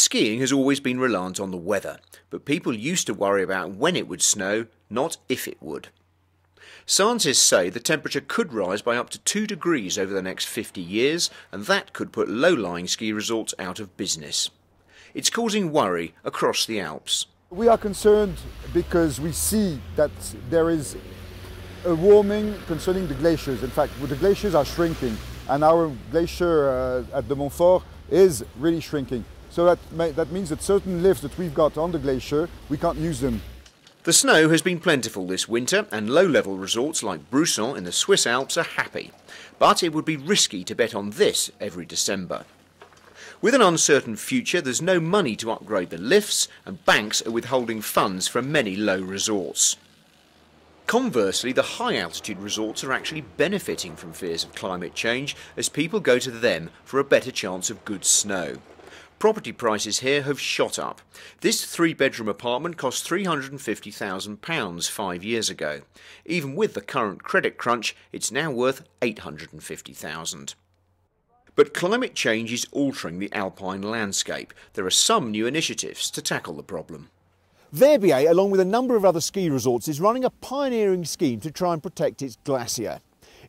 Skiing has always been reliant on the weather, but people used to worry about when it would snow, not if it would. Scientists say the temperature could rise by up to 2 degrees over the next 50 years, and that could put low lying ski resorts out of business. It's causing worry across the Alps. We are concerned because we see that there is a warming concerning the glaciers. In fact, the glaciers are shrinking, and our glacier uh, at the Montfort is really shrinking. So that, that means that certain lifts that we've got on the glacier, we can't use them. The snow has been plentiful this winter, and low level resorts like Bruson in the Swiss Alps are happy. But it would be risky to bet on this every December. With an uncertain future, there's no money to upgrade the lifts, and banks are withholding funds from many low resorts. Conversely, the high altitude resorts are actually benefiting from fears of climate change as people go to them for a better chance of good snow. Property prices here have shot up. This three bedroom apartment cost £350,000 five years ago. Even with the current credit crunch, it's now worth £850,000. But climate change is altering the alpine landscape. There are some new initiatives to tackle the problem. Verbier, along with a number of other ski resorts, is running a pioneering scheme to try and protect its glacier.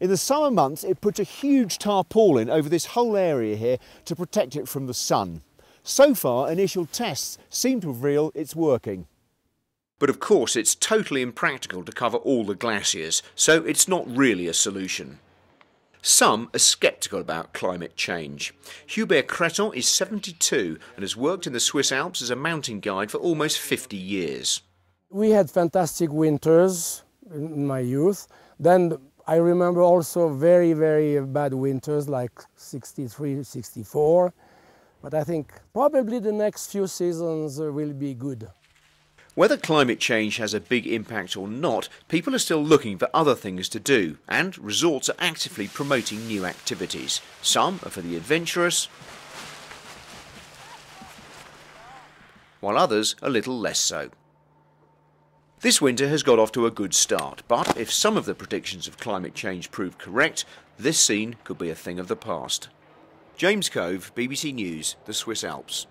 In the summer months, it puts a huge tarpaulin over this whole area here to protect it from the sun. So far, initial tests seem to reveal it's working. But of course, it's totally impractical to cover all the glaciers, so it's not really a solution. Some are sceptical about climate change. Hubert Creton is 72 and has worked in the Swiss Alps as a mountain guide for almost 50 years. We had fantastic winters in my youth. Then I remember also very, very bad winters like 63, 64. But I think probably the next few seasons uh, will be good. Whether climate change has a big impact or not, people are still looking for other things to do, and resorts are actively promoting new activities. Some are for the adventurous, while others a little less so. This winter has got off to a good start, but if some of the predictions of climate change prove correct, this scene could be a thing of the past. James Cove, BBC News, the Swiss Alps.